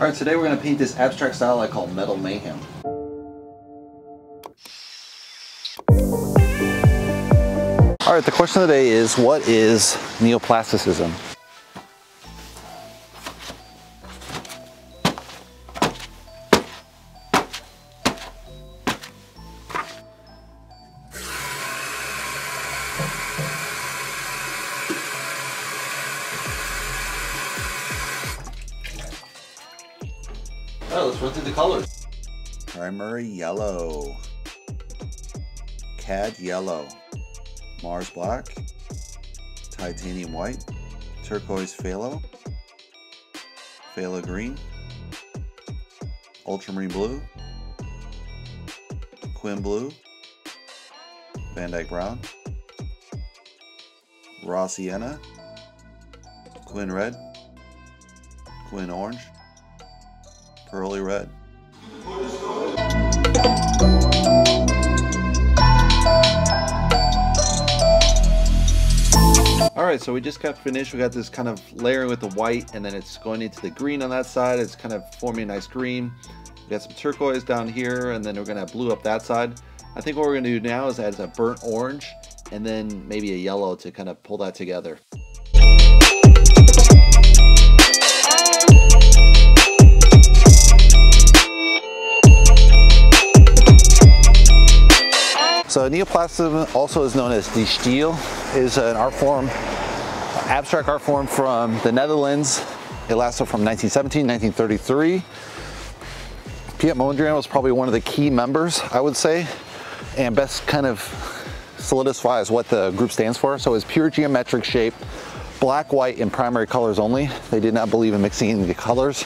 All right, today we're gonna paint this abstract style I call Metal Mayhem. All right, the question of the day is, what is neoplasticism? Oh, let's run through the colors. Primary yellow. Cad yellow. Mars black. Titanium white. Turquoise phthalo. Phthalo green. Ultramarine blue. Quin blue. Van Dyke brown. Raw sienna. Quin red. Quin orange perylene red. All right, so we just got finished. We got this kind of layering with the white and then it's going into the green on that side. It's kind of forming a nice green. We got some turquoise down here and then we're gonna blue up that side. I think what we're gonna do now is add a burnt orange and then maybe a yellow to kind of pull that together. So neoplastism, also is known as de Stijl, is an art form, abstract art form from the Netherlands. It lasted from 1917, 1933. Piet Mondrian was probably one of the key members, I would say, and best kind of solidifies what the group stands for. So it's pure geometric shape, black, white, and primary colors only. They did not believe in mixing the colors.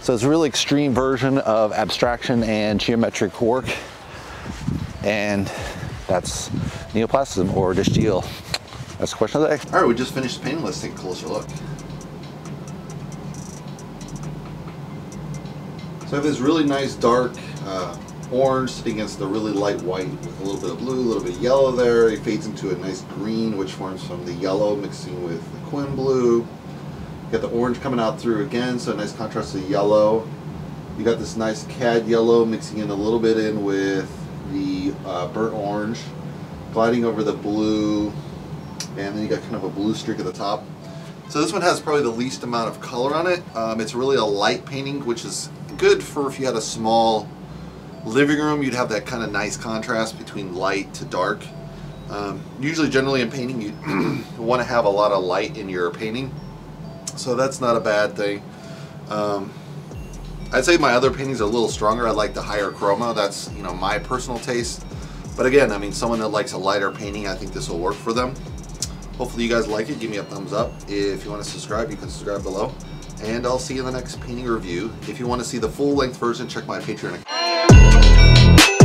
So it's a really extreme version of abstraction and geometric work. And that's neoplastism or de Stijl. That's the question of the day. All right, we just finished painting. Let's take a closer look. So I have this really nice dark uh, orange sitting against the really light white with a little bit of blue, a little bit of yellow there. It fades into a nice green, which forms from the yellow mixing with the quin blue. Got the orange coming out through again, so a nice contrast to yellow. You got this nice cad yellow mixing in a little bit in with the uh, burnt orange, gliding over the blue, and then you got kind of a blue streak at the top. So this one has probably the least amount of color on it. Um, it's really a light painting, which is good for if you had a small living room, you'd have that kind of nice contrast between light to dark. Um, usually, generally in painting, you want to have a lot of light in your painting. So that's not a bad thing. Um, I'd say my other paintings are a little stronger. I like the higher chroma. That's, you know, my personal taste. But again, I mean, someone that likes a lighter painting, I think this will work for them. Hopefully you guys like it. Give me a thumbs up. If you want to subscribe, you can subscribe below. And I'll see you in the next painting review. If you want to see the full length version, check my Patreon account.